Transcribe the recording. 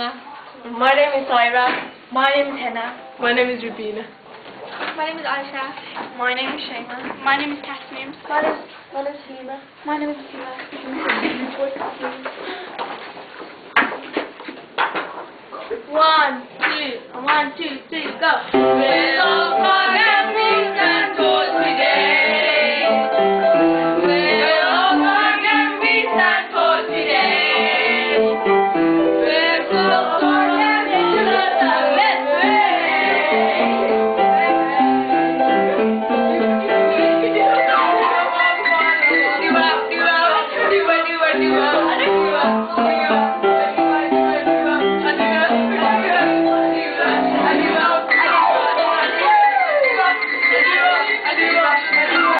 Fatima. My name is Saira. My name is Hannah. My name is Rubina. My name is Aisha. My name is Shayma. My name is Tasneem. My name, my name is Hima. My name is Kira. One, two, one, two, three, go. grew up. I didn't grow up.